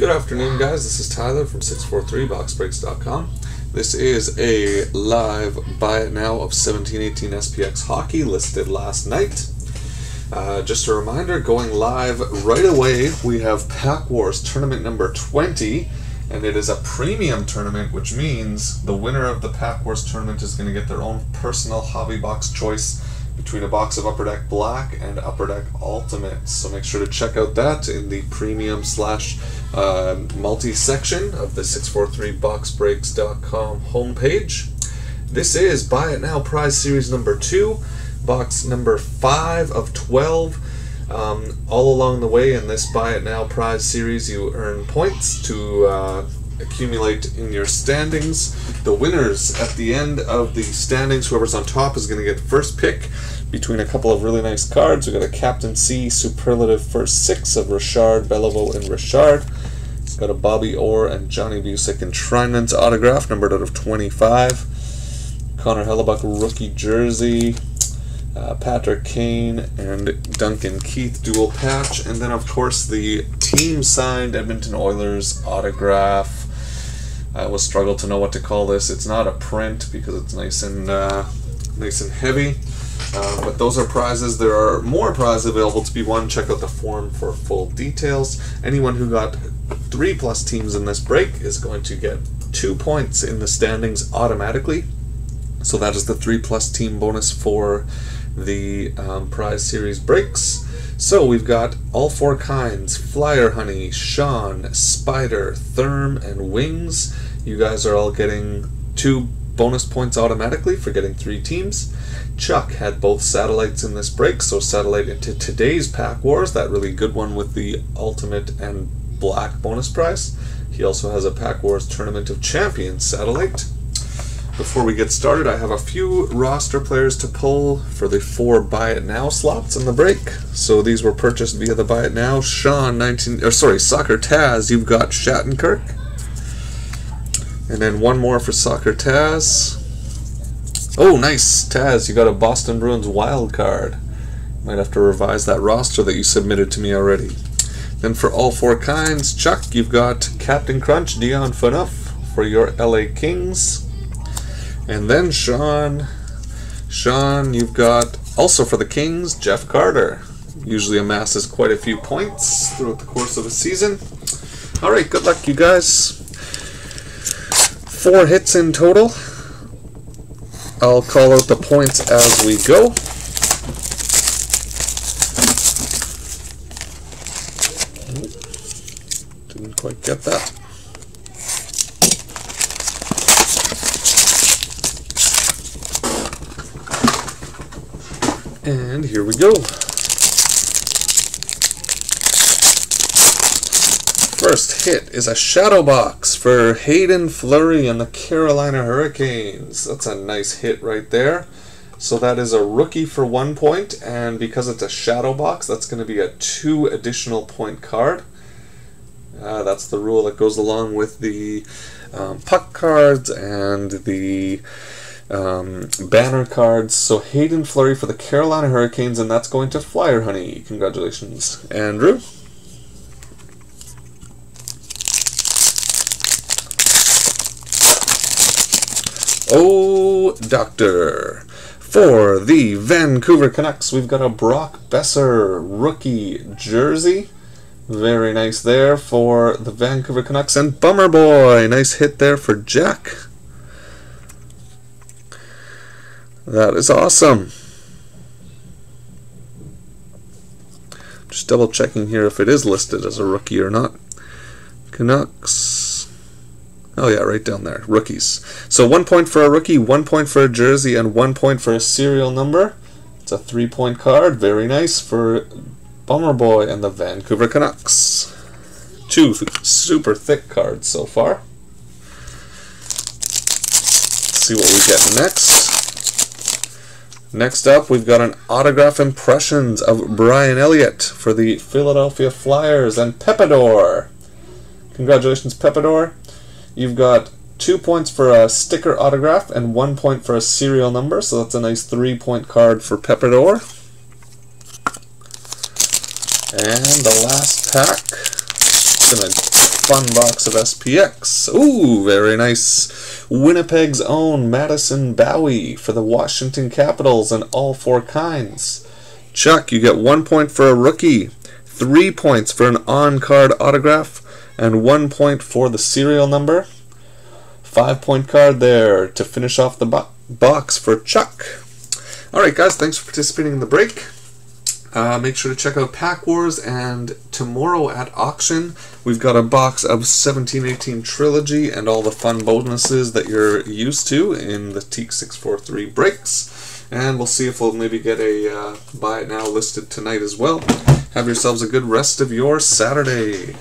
Good afternoon, guys. This is Tyler from 643boxbreaks.com. This is a live buy it now of 1718 SPX hockey listed last night. Uh, just a reminder going live right away, we have Pack Wars tournament number 20, and it is a premium tournament, which means the winner of the Pack Wars tournament is going to get their own personal hobby box choice between a box of Upper Deck Black and Upper Deck Ultimate. So make sure to check out that in the premium slash uh, multi section of the 643boxbreaks.com homepage. This is Buy It Now Prize Series number two, box number five of 12. Um, all along the way in this Buy It Now Prize Series, you earn points to uh, accumulate in your standings. The winners at the end of the standings, whoever's on top is going to get first pick between a couple of really nice cards. We've got a Captain C Superlative First Six of Richard, Beliveau, and Richard. Got a Bobby Orr and Johnny Bucyk enshrinement autograph, numbered out of 25. Connor Hellebuyck rookie jersey. Uh, Patrick Kane and Duncan Keith dual patch, and then of course the team signed Edmonton Oilers autograph. I will struggle to know what to call this. It's not a print because it's nice and uh, nice and heavy. Uh, but those are prizes. There are more prizes available to be won. Check out the form for full details. Anyone who got three plus teams in this break is going to get two points in the standings automatically. So that is the three plus team bonus for the um, prize series breaks. So we've got all four kinds Flyer Honey, Sean, Spider, Therm, and Wings. You guys are all getting two bonus points automatically for getting three teams. Chuck had both satellites in this break, so satellite into today's Pack Wars, that really good one with the Ultimate and Black bonus prize. He also has a Pack Wars Tournament of Champions satellite. Before we get started, I have a few roster players to pull for the four Buy It Now slots in the break. So these were purchased via the Buy It Now. Sean, 19, or sorry, Soccer Taz, you've got Shattenkirk. And then one more for Soccer Taz. Oh, nice, Taz, you got a Boston Bruins wild card. Might have to revise that roster that you submitted to me already. Then for all four kinds, Chuck, you've got Captain Crunch, Dion Phaneuf for your LA Kings. And then Sean, Sean, you've got also for the Kings, Jeff Carter. Usually amasses quite a few points throughout the course of a season. All right, good luck, you guys. Four hits in total. I'll call out the points as we go. Didn't quite get that. And here we go. First hit is a shadow box for Haydn Fleury and the Carolina Hurricanes. That's a nice hit right there. So that is a rookie for one point, and because it's a shadow box, that's going to be a two additional point card. Uh, that's the rule that goes along with the um, puck cards and the um, banner cards. So Haydn Fleury for the Carolina Hurricanes, and that's going to Flyer Honey. Congratulations, Andrew. Oh, Doctor. For the Vancouver Canucks, we've got a Brock Boeser rookie jersey. Very nice there for the Vancouver Canucks. And Bummer Boy, nice hit there for Jack. That is awesome. Just double checking here if it is listed as a rookie or not. Canucks. Oh yeah, right down there. Rookies. So one point for a rookie, one point for a jersey, and one point for a serial number. It's a three-point card. Very nice for Bummer Boy and the Vancouver Canucks. Two super thick cards so far. Let's see what we get next. Next up, we've got an autograph impressions of Brian Elliott for the Philadelphia Flyers and Pepador. Congratulations, Pepador. You've got two points for a sticker autograph and one point for a serial number, so that's a nice three point card for Pepador. And the last pack, gonna fun box of SPX. Ooh, very nice. Winnipeg's own Madison Bowey for the Washington Capitals and all four kinds. Chuck, you get one point for a rookie, three points for an on card autograph, and one point for the serial number. Five point card there to finish off the bo- box for Chuck. Alright, guys, thanks for participating in the break. Uh, make sure to check out Pack Wars, and tomorrow at auction, we've got a box of 1718 Trilogy and all the fun bonuses that you're used to in the Teak 643 breaks. And we'll see if we'll maybe get a uh, buy it now listed tonight as well. Have yourselves a good rest of your Saturday.